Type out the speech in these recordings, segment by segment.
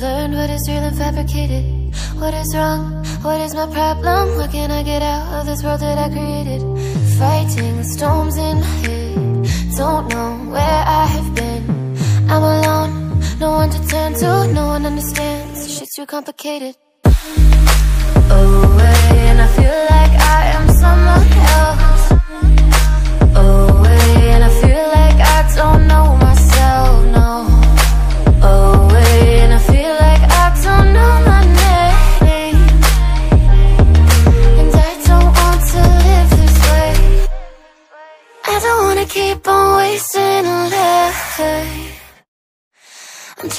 learned, what is real and fabricated. What is wrong? What is my problem? What can I get out of this world that I created? Fighting storms in my head. Don't know where I have been. I'm alone, no one to turn to, no one understands. Shit's too complicated. Oh, Away, and I feel like I am someone else. Oh, Away, and I feel like I don't know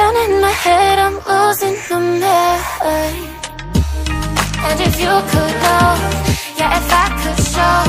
In my head, I'm losing the mind. And if you could know, yeah, if I could show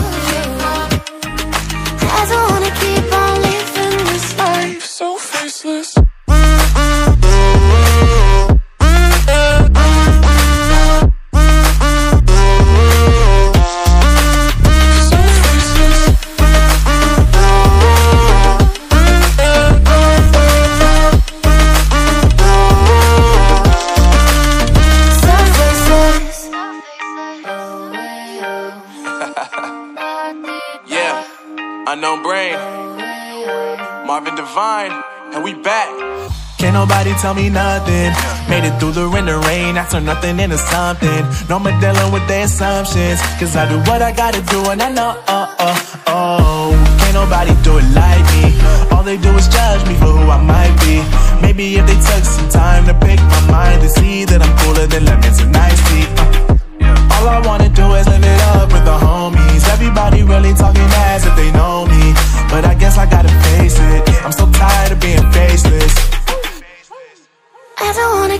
nobody tell me nothing. Made it through the rain, the rain. I turn nothing into something. No more dealing with the assumptions. Cause I do what I gotta do and I know, oh, oh, oh. Can't nobody do it like me. All they do is judge me for who I might be. Maybe if they took some time to pick my mind to see that I'm cooler than lemons and iced tea. Uh. All I wanna do is live it up with the homies. Everybody really talking as if they know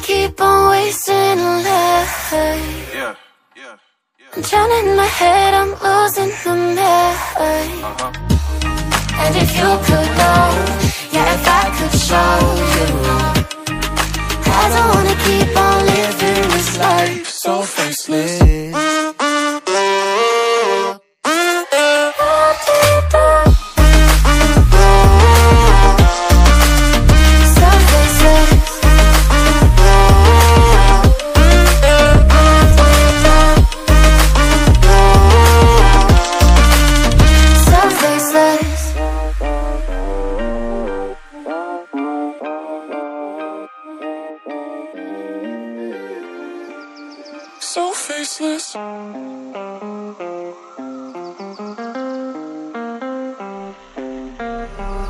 keep on wasting life. Yeah, yeah, yeah. I'm drowning in my head, I'm losing the mind. And if you could know, yeah, if I could show you, I don't wanna keep on living this life so faceless.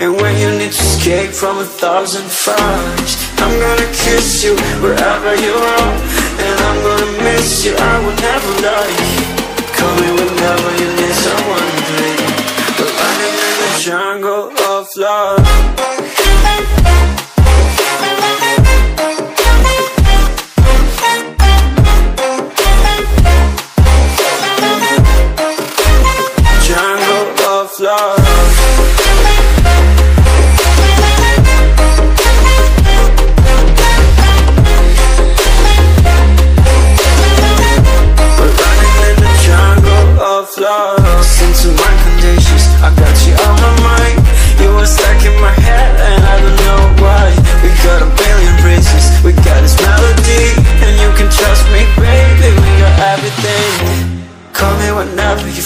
and when you need to escape from a thousand fires I'm gonna kiss you wherever you are. And I'm gonna miss you, I will never lie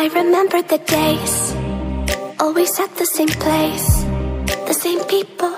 I remember the days, always at the same place, the same people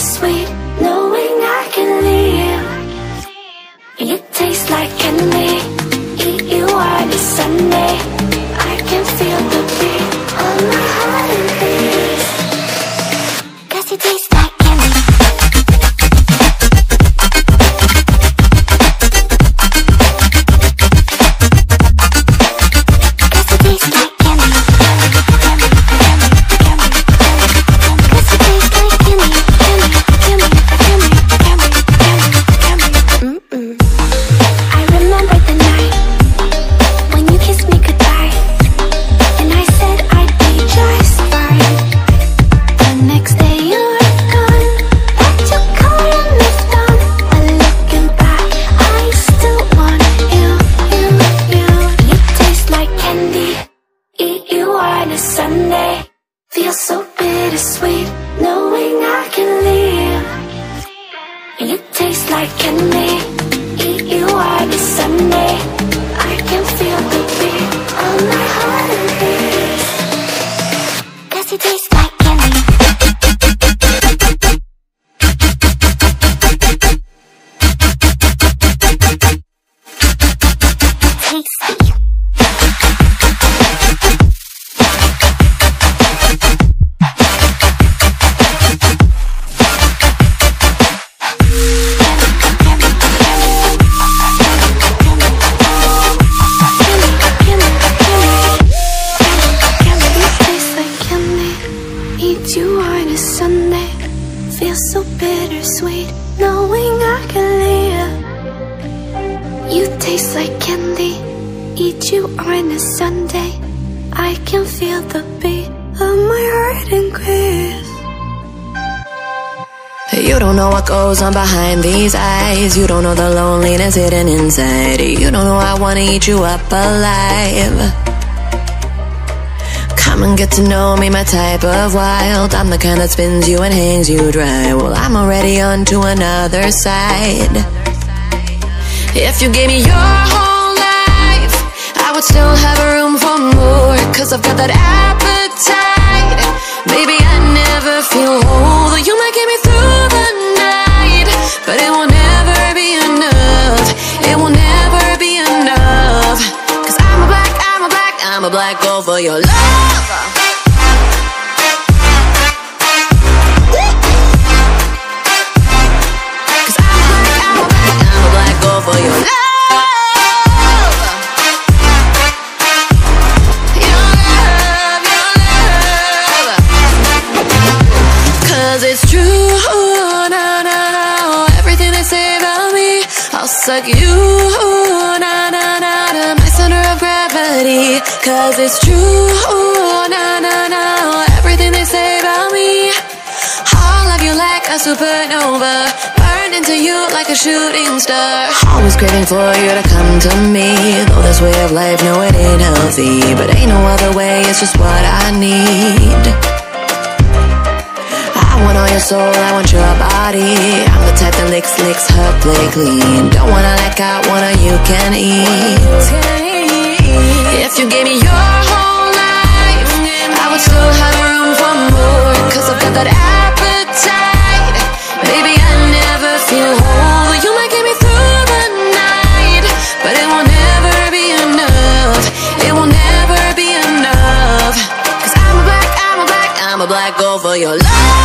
bittersweet, Sunday. Feel so bittersweet, knowing I can leave. You taste like candy. Eat you on a Sunday. I can feel the beat of my heart and beats. Cause you taste You on a Sunday. I can feel the beat of my heart increase. You don't know what goes on behind these eyes. You don't know the loneliness hidden inside. You don't know I wanna eat you up alive. Come and get to know me, my type of wild. I'm the kind that spins you and hangs you dry. Well, I'm already on to another side. If you gave me your I would still have room for more. Cause I've got that appetite. Baby, I never feel whole. You might get me through the night, but it will never be enough. It will never be enough. Cause I'm a black, I'm a black, I'm a black girl for your love. Cause it's true, na na na. Everything they say about me, I'll suck you, na na na na. My center of gravity. Cause it's true, na na na. Everything they say about me, I'll love you like a supernova. Burned into you like a shooting star. Always craving for you to come to me. Though this way of life, no, it ain't healthy. But ain't no other way, it's just what I need. I want all your soul, I want your body. I'm the type that licks, licks her play clean. Don't wanna let out, wanna you can eat. If you gave me your whole life, I would still have room for more. Cause I've got that appetite. Baby, I never feel whole. You might get me through the night, but it will never be enough. It will never be enough. Cause I'm a black, I'm a black, I'm a black girl for your love.